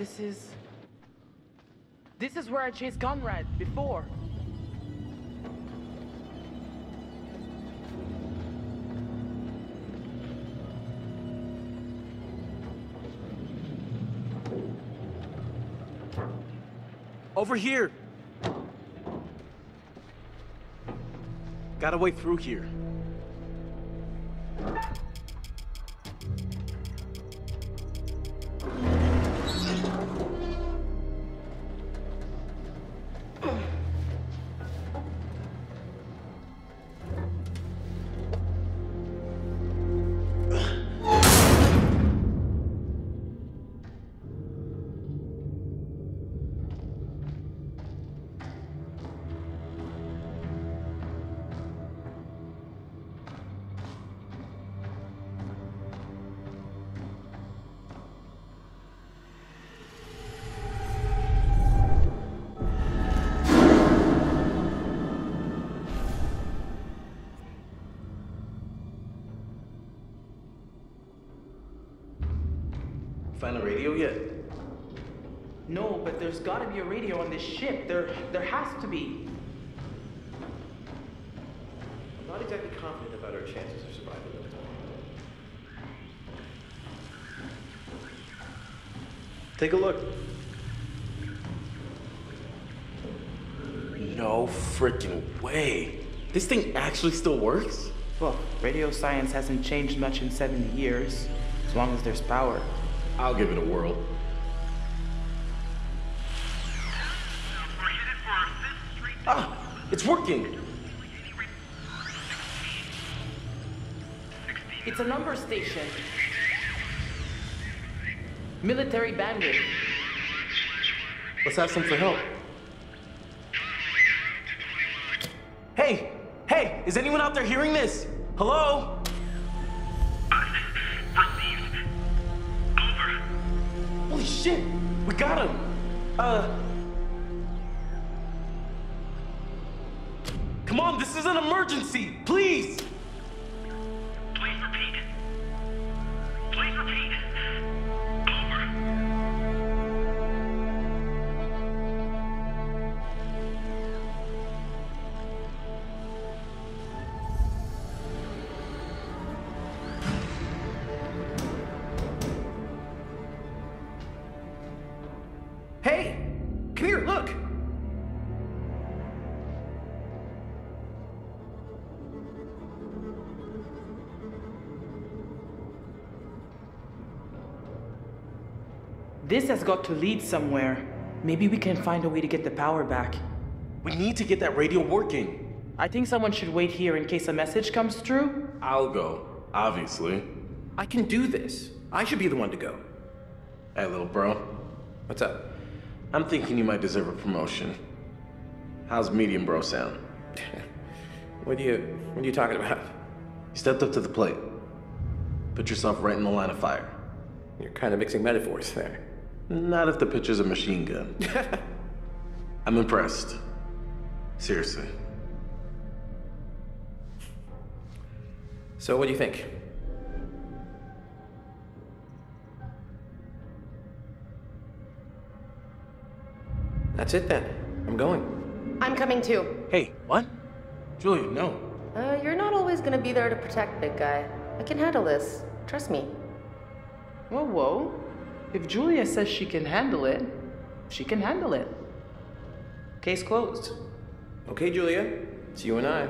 This is... This is where I chased Conrad before. Over here! Got a way through here. Radio yet? No, but there's gotta be a radio on this ship. There, there has to be. I'm not exactly confident about our chances of surviving. Take a look. No freaking way. This thing actually still works? Well, radio science hasn't changed much in 70 years, as long as there's power. I'll give it a whirl. Ah, it's working. It's a number station. Military bandit. Let's have some for help. Hey, hey, is anyone out there hearing this? Hello? Got him. Uh. Come on, this is an emergency, please. This has got to lead somewhere. Maybe we can find a way to get the power back. We need to get that radio working. I think someone should wait here in case a message comes through. I'll go, obviously. I can do this. I should be the one to go. Hey, little bro. What's up? I'm thinking you might deserve a promotion. How's medium bro sound? What are you what are you talking about? You stepped up to the plate. Put yourself right in the line of fire. You're kind of mixing metaphors there. Not if the pitcher's a machine gun. I'm impressed. Seriously. So what do you think? That's it then. I'm going. I'm coming too. Hey, what? Julia, no. Uh, you're not always gonna be there to protect Big Guy. I can handle this. Trust me. Whoa, whoa. If Julia says she can handle it, she can handle it. Case closed. Okay, Julia. It's you and I.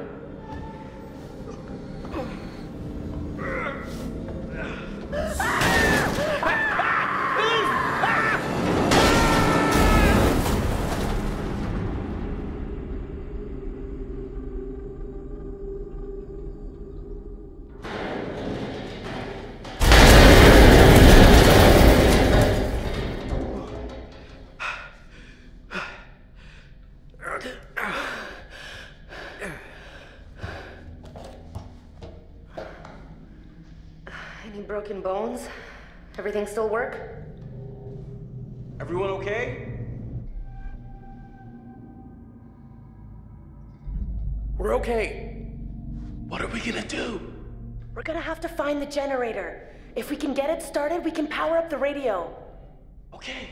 Everything still work? Everyone okay? We're okay. What are we gonna do? We're gonna have to find the generator. If we can get it started, we can power up the radio. Okay,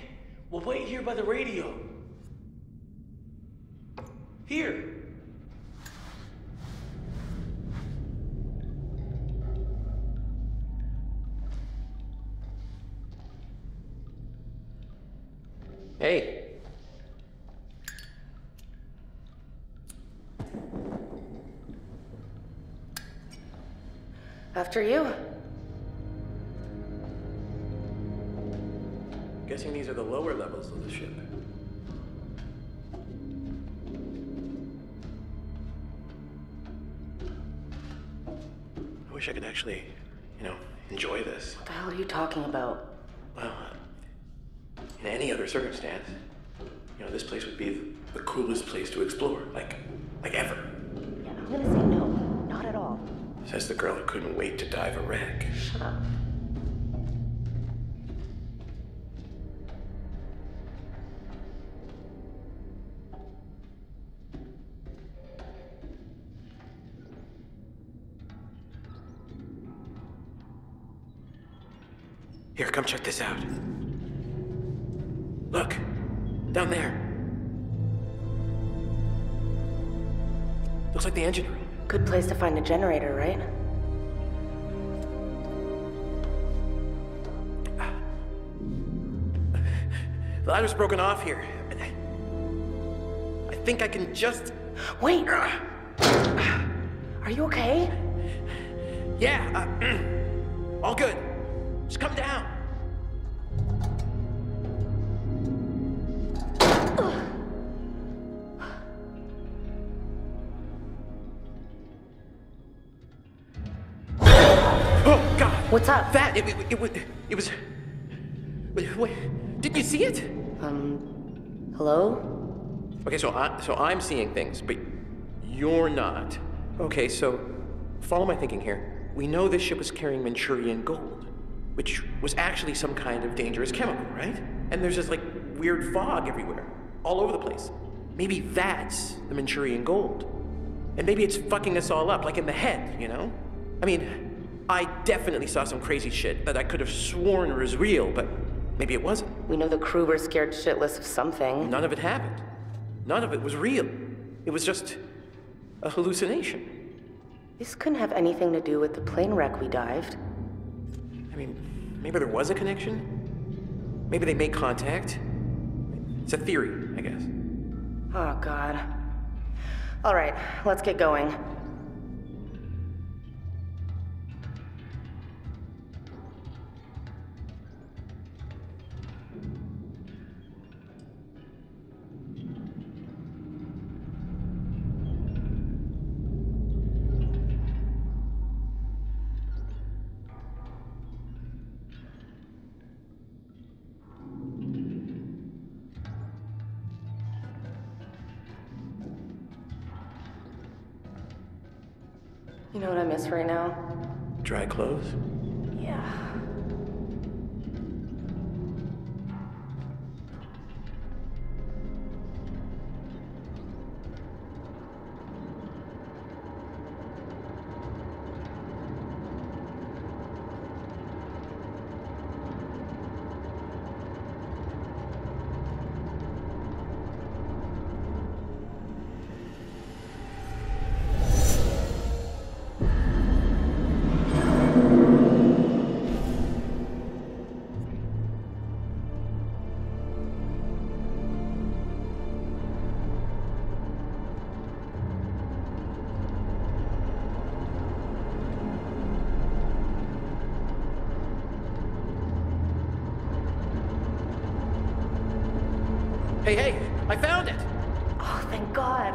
We'll wait here by the radio. Here. Hey. After you. Guessing these are the lower levels of the ship. I wish I could actually, you know, enjoy this. What the hell are you talking about? Well, in any other circumstance, you know, this place would be the coolest place to explore, like, like ever. Yeah, I'm gonna say no. Not at all. Says the girl who couldn't wait to dive a wreck. Shut up. Here, come check this out. Down there. Looks like the engine room. Good place to find a generator, right? The ladder's broken off here. I- I think I can just. Wait! Are you okay? Yeah, uh, all good. Just come down. It, was it was. Wait, wait, did you see it? Um, hello? Okay, so I, so I'm seeing things, but you're not. Okay, so follow my thinking here. We know this ship was carrying Manchurian gold, which was actually some kind of dangerous chemical, right? And there's this like weird fog everywhere, all over the place. Maybe that's the Manchurian gold. And maybe it's fucking us all up, like in the head, you know? I mean, I definitely saw some crazy shit that I could have sworn was real, but maybe it wasn't. We know the crew were scared shitless of something. None of it happened. None of it was real. It was just a hallucination. This couldn't have anything to do with the plane wreck we dived. I mean, maybe there was a connection. Maybe they made contact. It's a theory, I guess. Oh, God. All right, let's get going. Right now? Dry clothes? Hey, hey, I found it! Oh, thank God.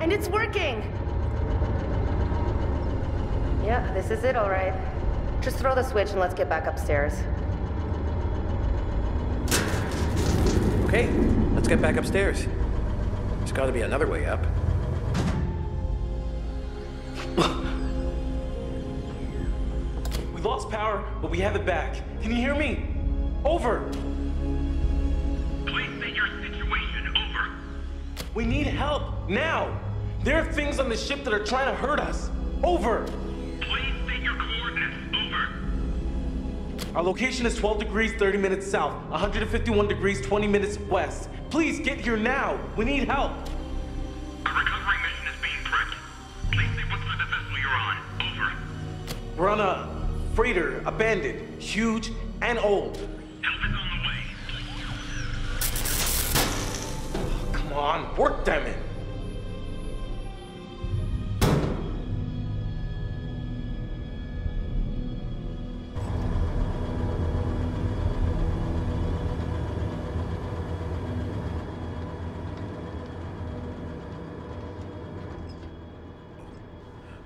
And it's working! Yeah, this is it, all right. Just throw the switch and let's get back upstairs. Okay, let's get back upstairs. There's gotta be another way up. We lost power, but we have it back. Can you hear me? Over. We need help now. There are things on the ship that are trying to hurt us. Over. Please state your coordinates. Over. Our location is 12 degrees 30 minutes south, 151 degrees 20 minutes west. Please get here now. We need help. A recovery mission is being prepped. Please say what sort of vessel you're on. Over. We're on a freighter, abandoned, huge, and old. On, work them in.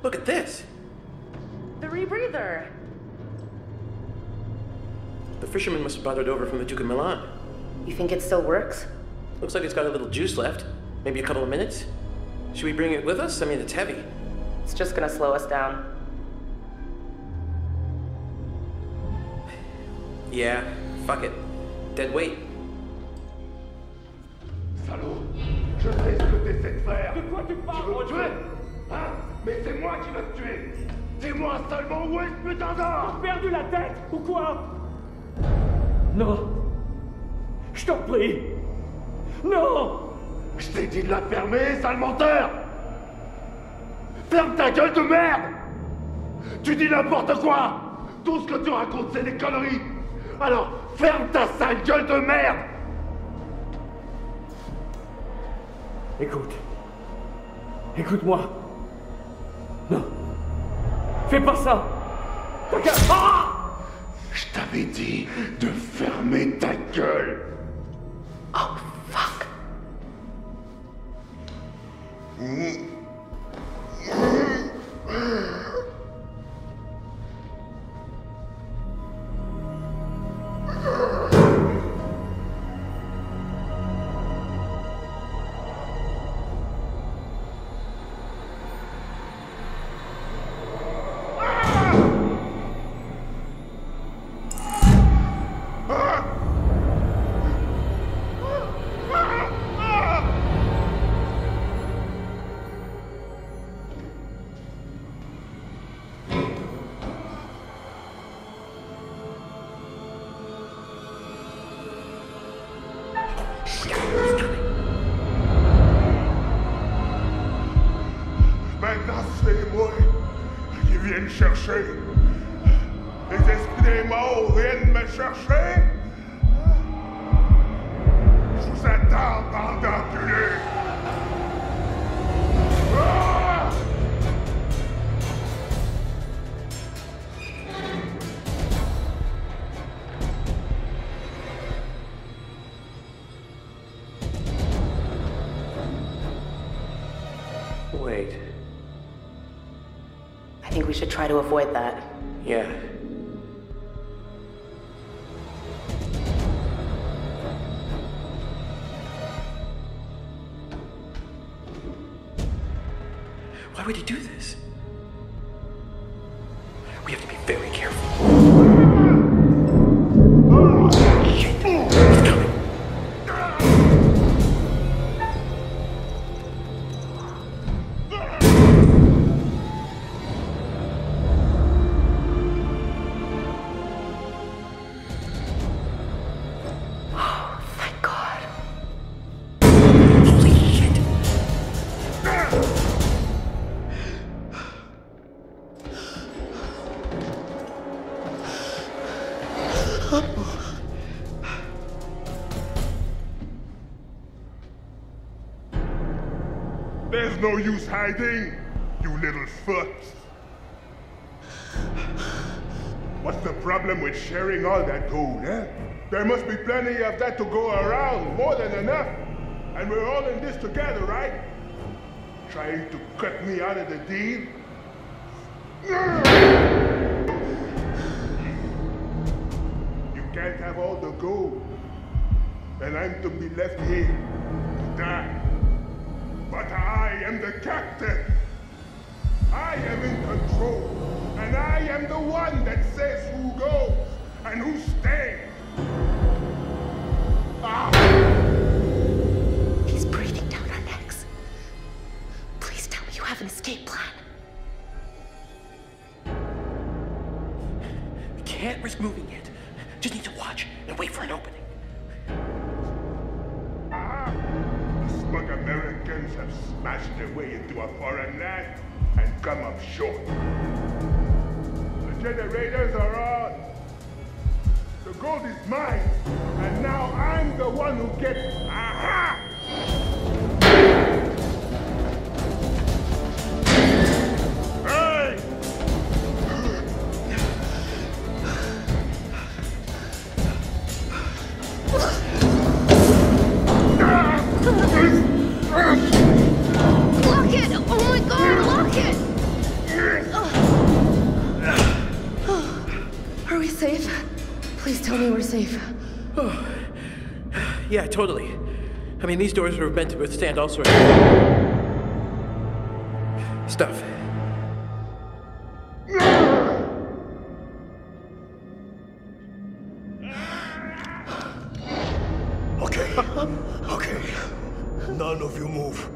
Look at this. The rebreather. The fisherman must have brought it over from the Duke of Milan. You think it still works? Looks like it's got a little juice left. Maybe a couple of minutes. Should we bring it with us? I mean, it's heavy. It's just gonna slow us down. Yeah, fuck it. Dead weight. Salaud Je sais ce que t'essaies de faire De quoi tu parles, Tu veux me tuer Hein Mais c'est moi qui vais te tuer Dis-moi seulement où est ce putain d'or perdu la tête ou quoi Non. Je t'en prie. Non Je t'ai dit de la fermer, sale menteur Ferme ta gueule de merde Tu dis n'importe quoi Tout ce que tu racontes, c'est des conneries Alors, ferme ta sale gueule de merde Écoute. Écoute-moi. Non. Fais pas ça. Ah Je t'avais dit de fermer ta gueule Oh, 五 should try to avoid that. No use hiding, you little fucks. What's the problem with sharing all that gold, eh? There must be plenty of that to go around, more than enough. And we're all in this together, right? Trying to cut me out of the deal? You can't have all the gold. And I'm to be left here to die. But I am the captain. I am in control. And I am the one that says who goes and who stays. Ah! He's breathing down our necks. Please tell me you have an escape plan. We can't risk moving yet. Just need to watch and wait for an opening. Ah, the smug Americans have smashed their way into a foreign land and come up short. The generators are on. The gold is mine, and now I'm the one who gets. Aha! Safe? Please tell me we're safe. Oh. Yeah, totally. I mean, these doors were meant to withstand all sorts of stuff. Okay. Okay. None of you move.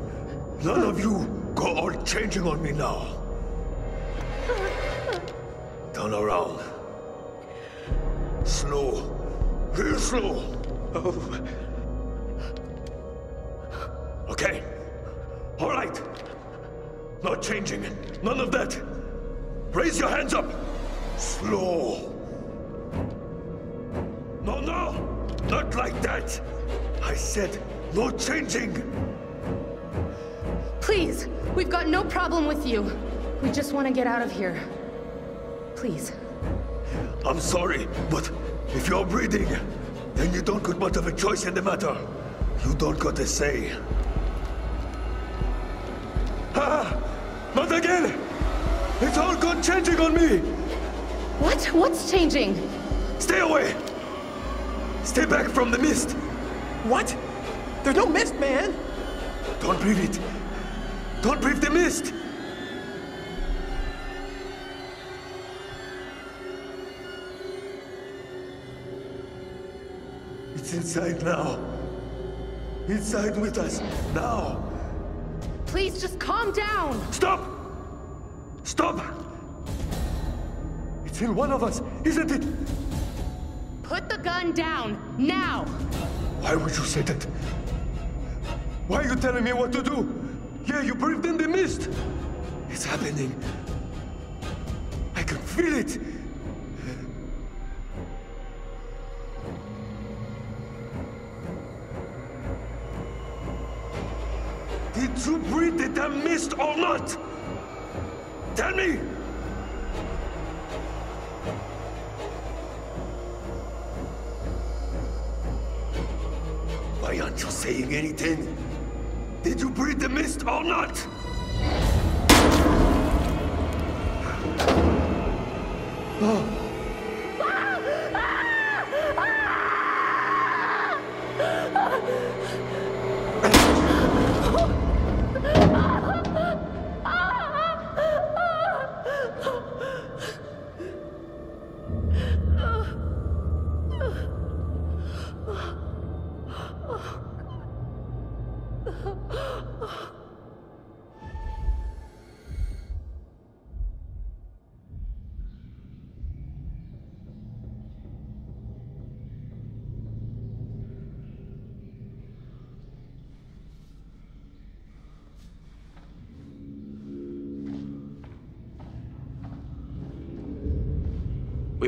None of you go all changing on me now. Turn around. Slow. Real slow. Oh, Okay. All right. Not changing. None of that. Raise your hands up. Slow. No, no. Not like that. I said no changing. Please, we've got no problem with you. We just want to get out of here. Please. I'm sorry, but if you're breathing, then you don't got much of a choice in the matter. You don't got a say. Ah! Not again! It's all gone changing on me! What? What's changing? Stay away! Stay back from the mist! what? There's no mist, man! Don't breathe it! Don't breathe the mist! It's inside now. Inside with us now. Please just calm down. Stop! Stop! It's in one of us, isn't it? Put the gun down, now! Why would you say that? Why are you telling me what to do? Yeah, you breathed in the mist. It's happening. I can feel it. The damn mist or not? Tell me! Why aren't you saying anything? Did you breathe the mist or not?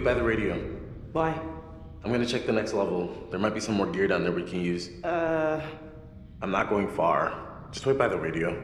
Wait by the radio. Why? I'm gonna check the next level. There might be some more gear down there we can use. Uh, I'm not going far. Just wait by the radio.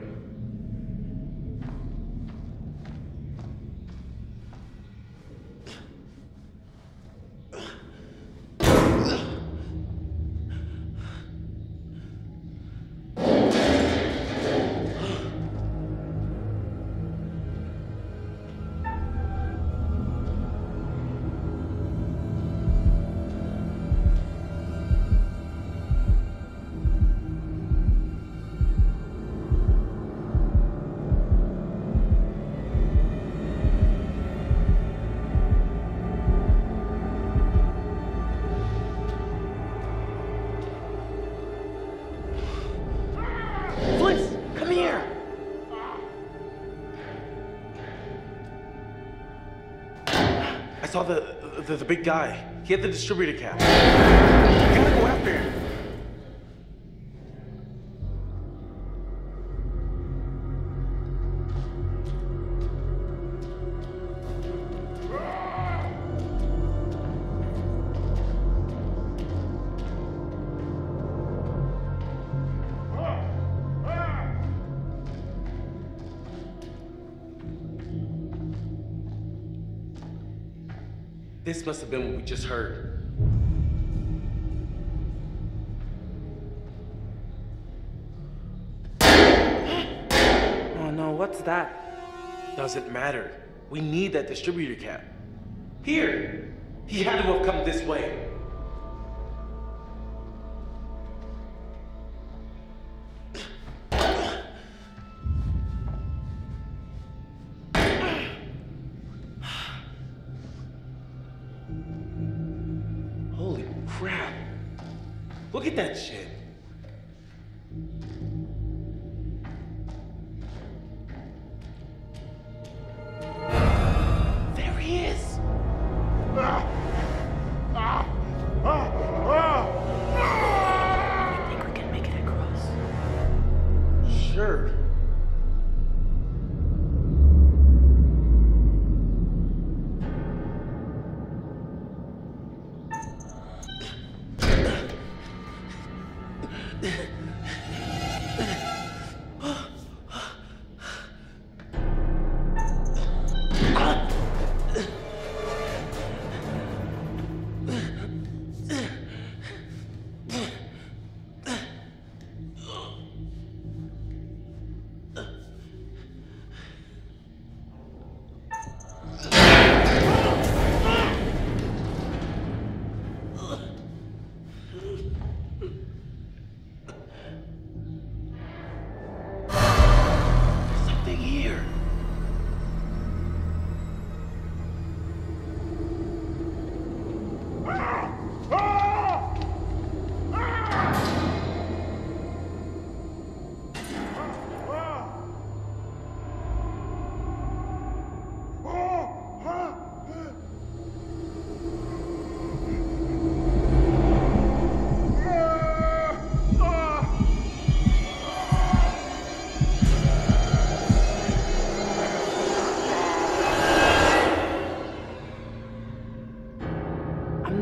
Saw the, the the big guy. He had the distributor cap. You gotta go after him. This must have been what we just heard. Oh no, what's that? Doesn't matter. We need that distributor cap. Here! He had to have come this way.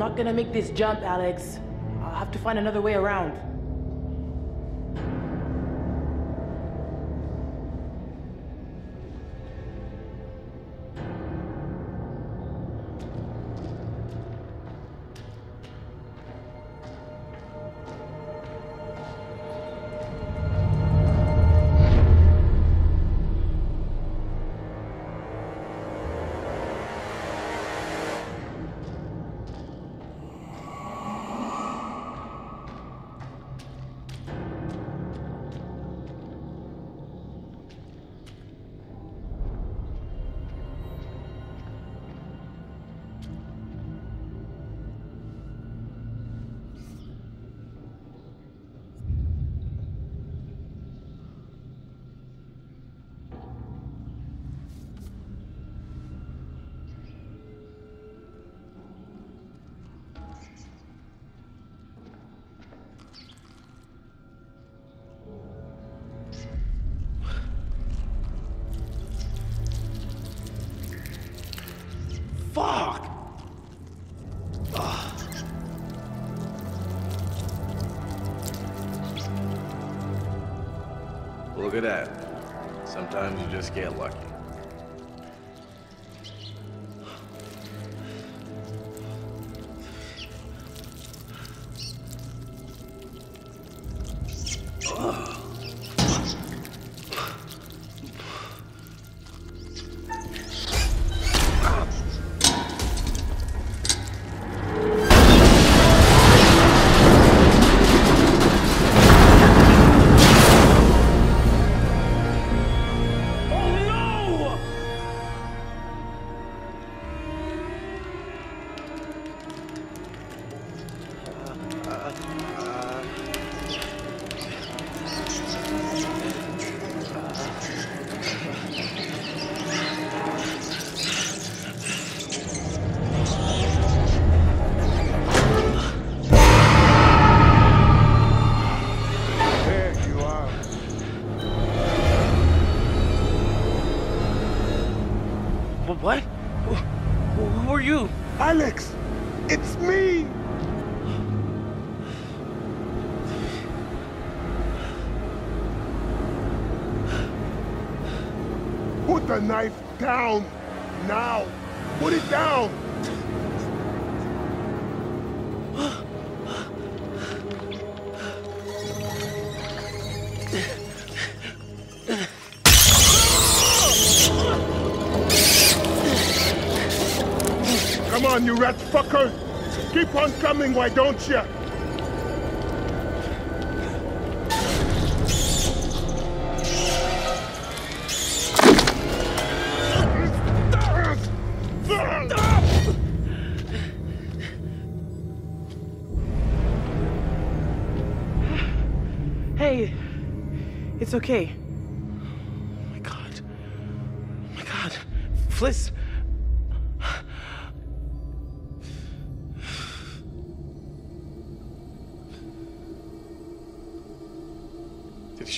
Not gonna make this jump, Alex. I'll have to find another way around. Look at that. Sometimes you just get lucky. Why don't you? Hey, it's okay. Oh my god. Oh my god. Fliss.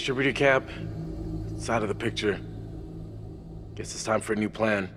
Distributor cap, it's out of the picture. Guess it's time for a new plan.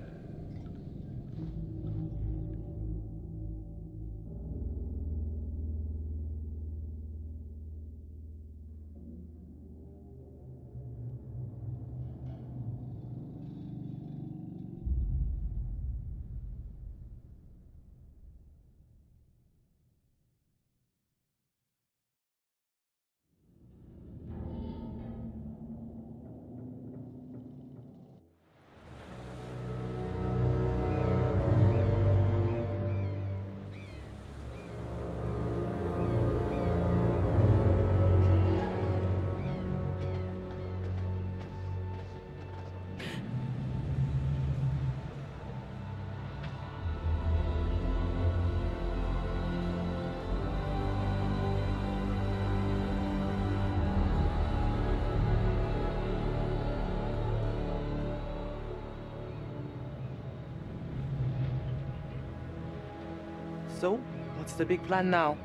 What's the big plan now?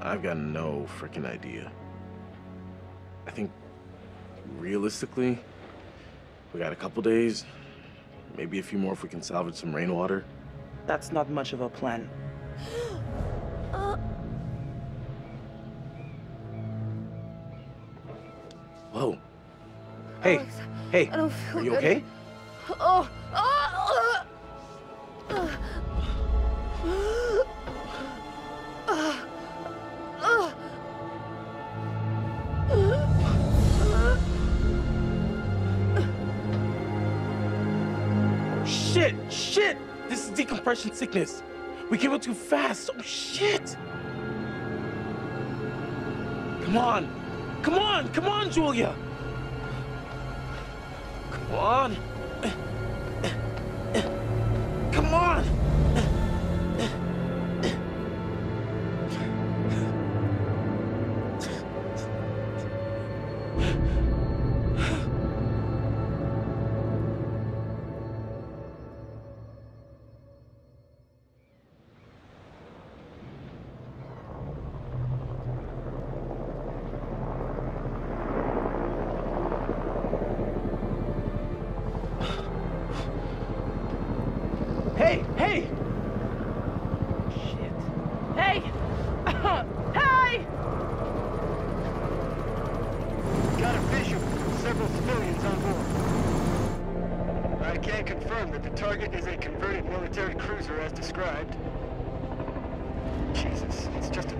I've got no freaking idea. I think, realistically, we got a couple days, maybe a few more if we can salvage some rainwater. That's not much of a plan. Whoa. Uh, hey, Alex, hey, I don't feel are you good. okay? Oh, Shit, shit! This is decompression sickness. We came up too fast. Oh shit! Come on, come on, come on, Julia. Come on.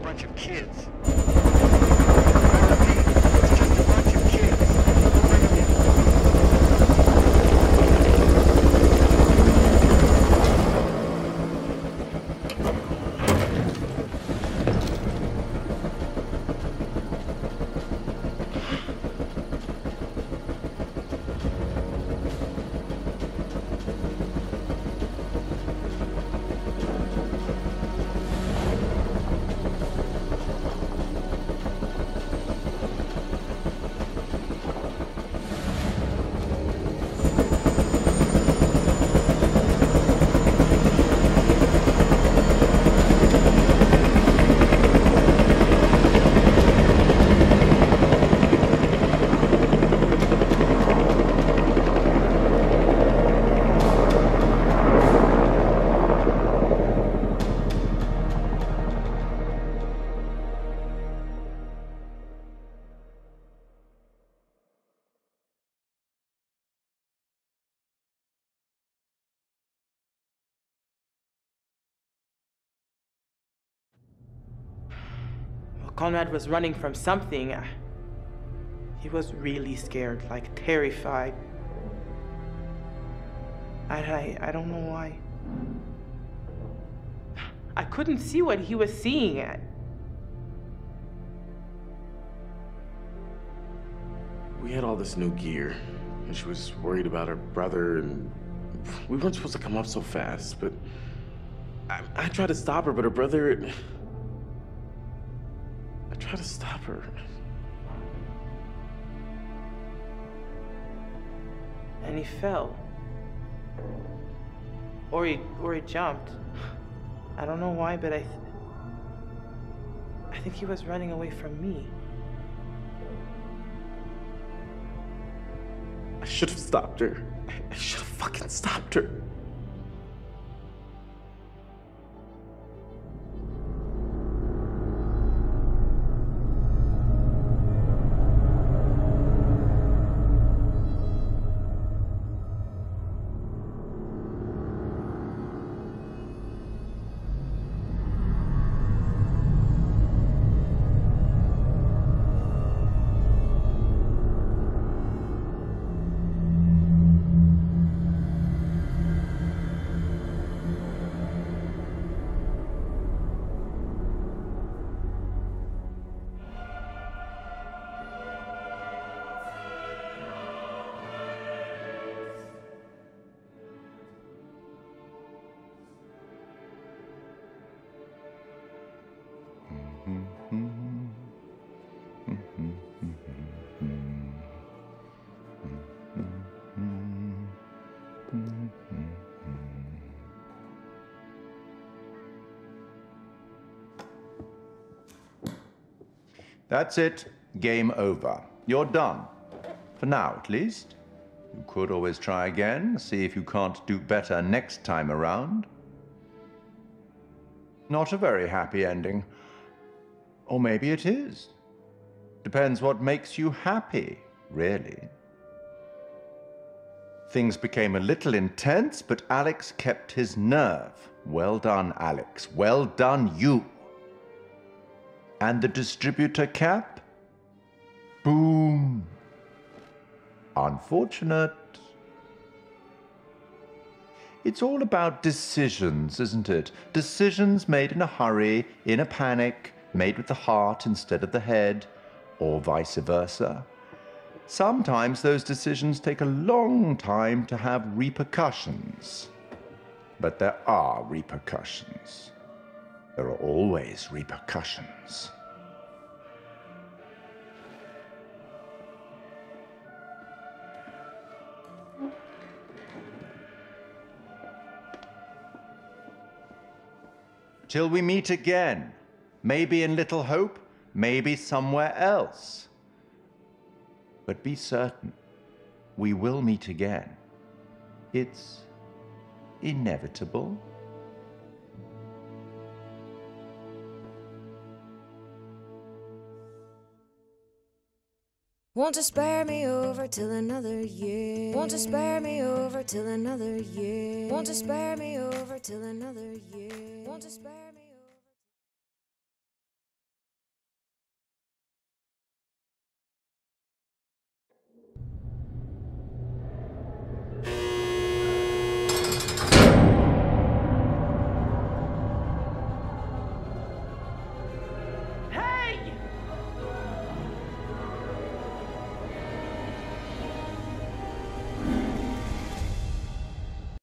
Bunch of kids. Conrad was running from something. He was really scared, like terrified. I, I, I don't know why. I couldn't see what he was seeing. We had all this new gear, and she was worried about her brother, and we weren't supposed to come up so fast, but I, I tried to stop her, but her brother. I tried to stop her. And he fell. Or he, or he jumped. I don't know why, but I. Th- I think he was running away from me. I should have stopped her. I should have fucking stopped her. That's it. Game over. You're done. For now, at least. You could always try again, see if you can't do better next time around. Not a very happy ending. Or maybe it is. Depends what makes you happy, really. Things became a little intense, but Alex kept his nerve. Well done, Alex. Well done, you. And the distributor cap? Boom. Unfortunate. It's all about decisions, isn't it? Decisions made in a hurry, in a panic, made with the heart instead of the head, or vice versa. Sometimes those decisions take a long time to have repercussions. But there are repercussions. There are always repercussions. Till we meet again, maybe in Little Hope, maybe somewhere else. But be certain, we will meet again. It's inevitable. Want to spare me over till another year? Want to spare me over till another year? Want to spare me over till another year? Want to spare